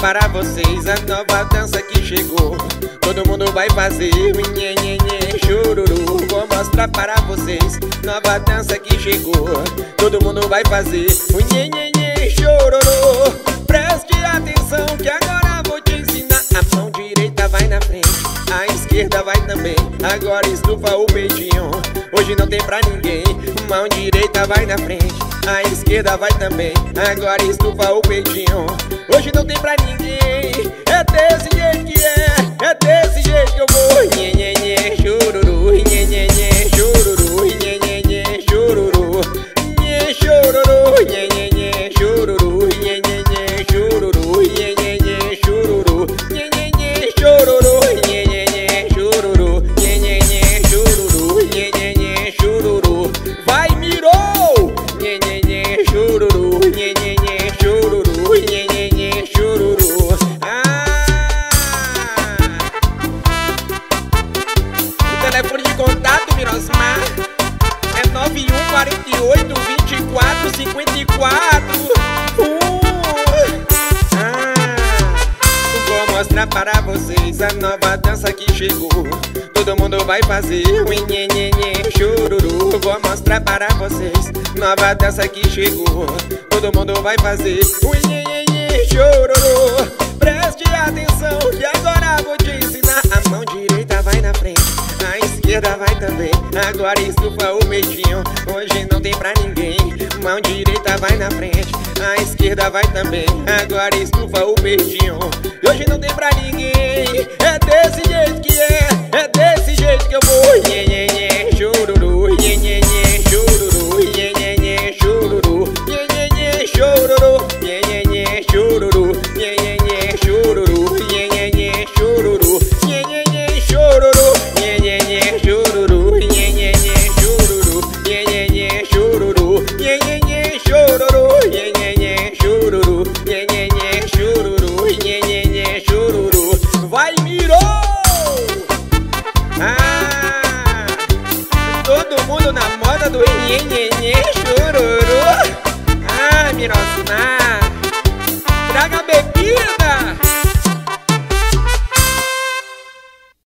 para vocês a nova dança que chegou. Todo mundo vai fazer o nhê, nhê, chururu. Vou mostrar para vocês nova dança que chegou. Todo mundo vai fazer o nhê, chururu. Preste atenção que agora vou te ensinar. A mão direita vai na frente, a esquerda vai também. Agora estufa o peitinho, hoje não tem pra ninguém. Mão direita vai na frente, a esquerda vai também. Agora estufa o peitinho, hoje não tem pra ninguém 91 48 24 54 uh! ah, Vou mostrar para vocês a nova dança que chegou. Todo mundo vai fazer o nhenhenhen chururu. Vou mostrar para vocês nova dança que chegou. Todo mundo vai fazer o nhenhenhen chururu. Preste atenção que agora vou te ensinar. A mão direita vai na frente, esquerda vai também. Agora estufa o peitinho, hoje não tem pra ninguém. Mão direita vai na frente, a esquerda vai também. Agora estufa o peitinho, hoje não tem pra ninguém. É desse jeito que é, é desse jeito que eu vou. Chururu, chururu. Chururu, chururu yeah, yeah.